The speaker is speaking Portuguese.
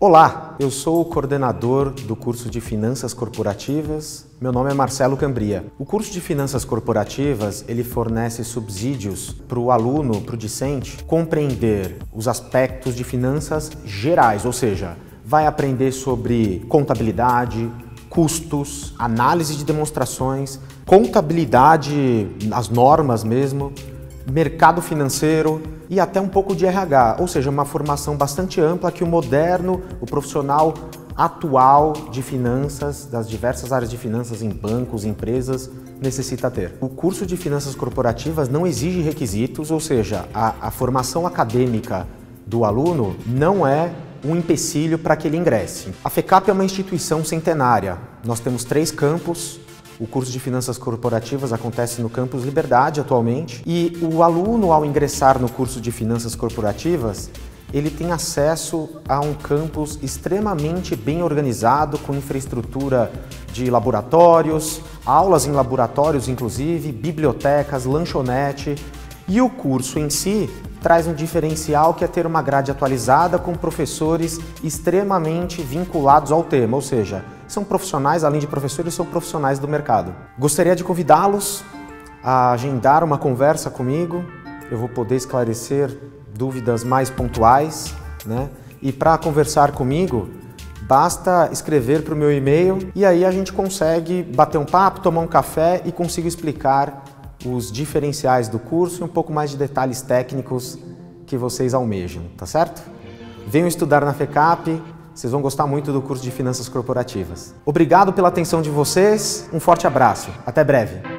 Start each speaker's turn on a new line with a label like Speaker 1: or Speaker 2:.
Speaker 1: Olá, eu sou o coordenador do curso de Finanças Corporativas. Meu nome é Marcelo Cambria. O curso de Finanças Corporativas ele fornece subsídios para o aluno, para o discente, compreender os aspectos de finanças gerais, ou seja, vai aprender sobre contabilidade, custos, análise de demonstrações, contabilidade, as normas mesmo, mercado financeiro e até um pouco de RH, ou seja, uma formação bastante ampla que o moderno, o profissional atual de finanças, das diversas áreas de finanças em bancos, empresas, necessita ter. O curso de finanças corporativas não exige requisitos, ou seja, a, a formação acadêmica do aluno não é um empecilho para que ele ingresse. A FECAP é uma instituição centenária. Nós temos três campos o curso de Finanças Corporativas acontece no campus Liberdade atualmente e o aluno, ao ingressar no curso de Finanças Corporativas, ele tem acesso a um campus extremamente bem organizado, com infraestrutura de laboratórios, aulas em laboratórios, inclusive, bibliotecas, lanchonete. E o curso em si traz um diferencial que é ter uma grade atualizada com professores extremamente vinculados ao tema, ou seja, são profissionais, além de professores, são profissionais do mercado. Gostaria de convidá-los a agendar uma conversa comigo. Eu vou poder esclarecer dúvidas mais pontuais, né? E para conversar comigo, basta escrever para o meu e-mail e aí a gente consegue bater um papo, tomar um café e consigo explicar os diferenciais do curso e um pouco mais de detalhes técnicos que vocês almejam, tá certo? Venham estudar na FECAP, vocês vão gostar muito do curso de Finanças Corporativas. Obrigado pela atenção de vocês, um forte abraço, até breve.